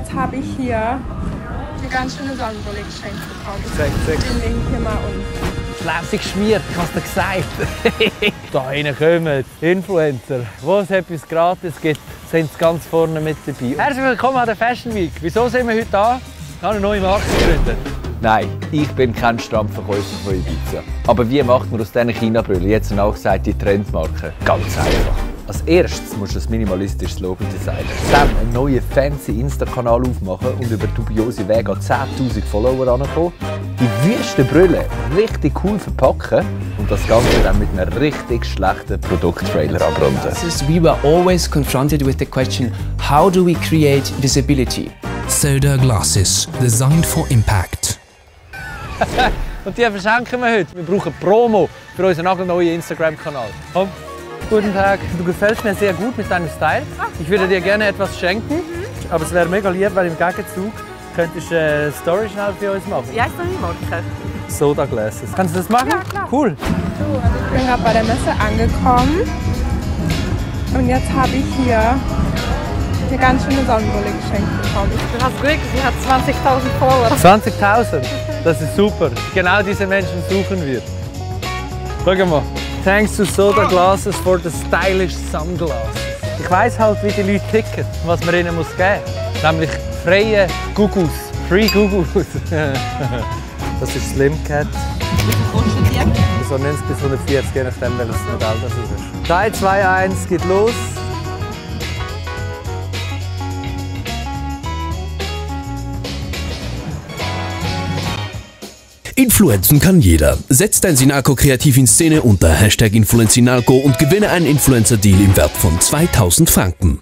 jetzt habe ich hier eine ganz schöne Sonnenbrille geschenkt bekommen. Zeig, zeig. Den Link hier mal unten. Schläfig geschmiert, hab's dir gesagt. da rein kommen Influencer, wo es etwas gratis gibt, sind sie ganz vorne mit dabei. Herzlich willkommen an der Fashion Week. Wieso sind wir heute da? Ich habe eine neue Marke gegründet. Nein, ich bin kein Stammverkäufer von Ibiza. Aber wie macht man aus diesen China-Brüllen jetzt eine nachgesagte Trendmarke? Ganz einfach. Als erstes musst du ein minimalistisches Logo designen. Dann einen neuen fancy Insta-Kanal aufmachen und über dubiose Wege an 10'000 Follower ankommen. Die wüsten Brille richtig cool verpacken und das Ganze dann mit einem richtig schlechten Produkttrailer abrunden. We were always confronted with the question how do we create visibility? Soda Glasses, designed for impact. Und die verschenken wir heute. Wir brauchen Promo für unseren nagelneuen Instagram-Kanal. Guten Tag. Du gefällst mir sehr gut mit deinem Style. Ich würde dir gerne etwas schenken. Aber es wäre mega lieb, weil im Gegenzug könntest du eine Story schnell für uns machen. Wie heisst deine Marke? Soda Glasses. Kannst du das machen? Ja, klar. Cool. So, also ich bin gerade bei der Messe angekommen. Und jetzt habe ich hier eine ganz schöne Sonnenbrille geschenkt bekommen. Du hast Glück, sie hat 20.000 Follower. 20.000. Das ist super. Genau diese Menschen suchen wir. Schau mal. Thanks to Soda Glasses for the stylish sunglasses. Ich weiss halt, wie die Leute ticken, was man ihnen muss geben muss. Nämlich freie Gugus. Free Gugus. das ist Slim Cat. Kostet die? So 90 bis 140, je nachdem, welches Modell das ist. 3, 2, 1, geht los. Influenzen kann jeder. Setz dein Sinalco kreativ in Szene unter Hashtag Influencinalco und gewinne einen Influencer-Deal im Wert von 2000 Franken.